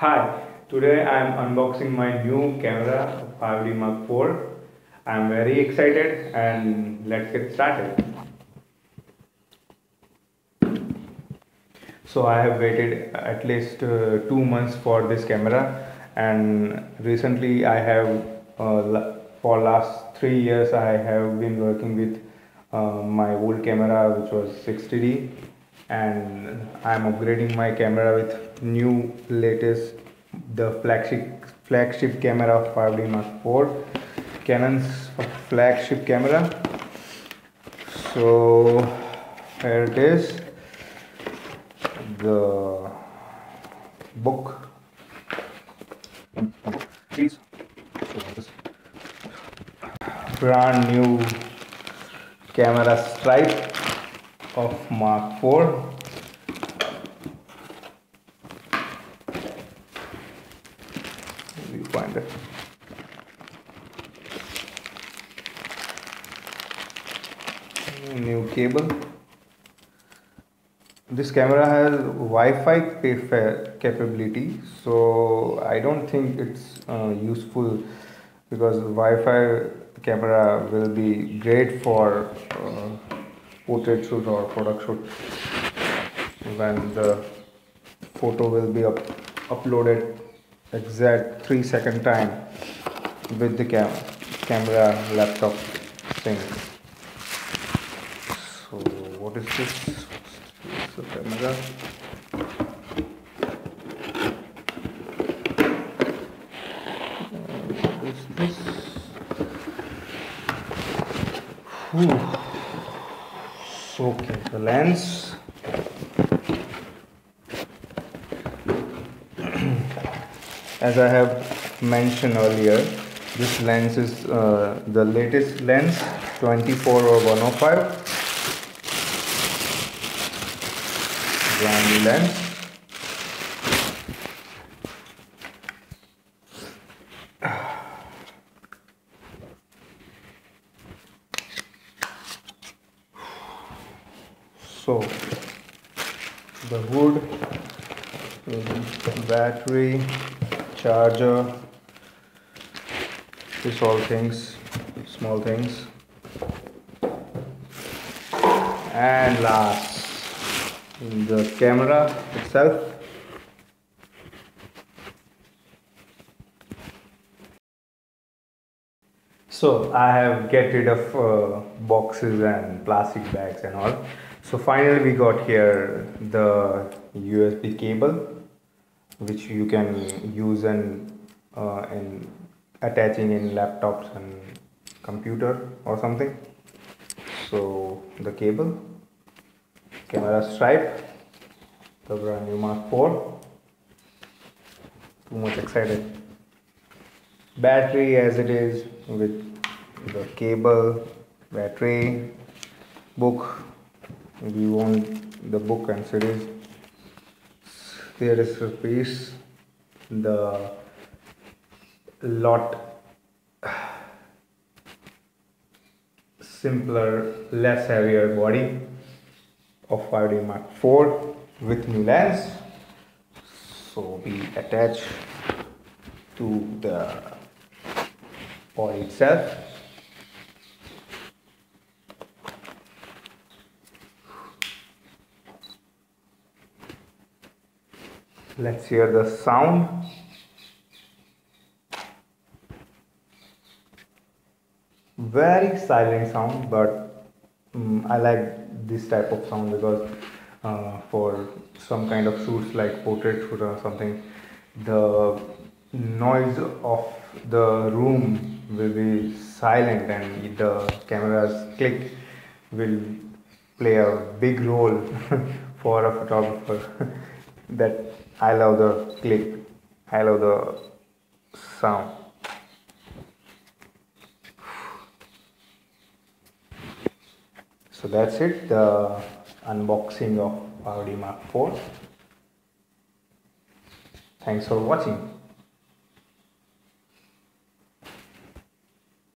Hi, today I am unboxing my new camera 5D Mark IV. I am very excited and let's get started. So I have waited at least uh, two months for this camera and recently I have uh, for last three years I have been working with uh, my old camera which was 60D and I'm upgrading my camera with new latest the flagship flagship camera of 5D Mark IV Canon's flagship camera. So here it is. The book. Please. Brand new camera stripe of Mark IV. We find it. New cable. This camera has Wi-Fi capability, so I don't think it's uh, useful because Wi-Fi camera will be great for uh, portrait shoot or product shoot. When the photo will be up uploaded exact 3 second time with the cam camera laptop thing. So what is this? The camera. Uh, what is this okay the lens. As I have mentioned earlier this lens is uh, the latest lens 24 or 105 brand new lens so the wood battery charger this all things small things. And last the camera itself. So I have get rid of uh, boxes and plastic bags and all so finally we got here the USB cable which you can use and uh, in attaching in laptops and computer or something. So the cable camera stripe the brand new mark 4 too much excited. Battery as it is with the cable battery book we want the book and series there is. A piece. The lot simpler less heavier body of 5D Mark IV with new lens. So we attach to the body itself let's hear the sound. Very silent sound but um, I like this type of sound because uh, for some kind of shoots like portrait shoot or something the noise of the room will be silent and the camera's click will play a big role for a photographer. That I love the click. I love the sound. So that's it. The unboxing of 5D Mark IV thanks for watching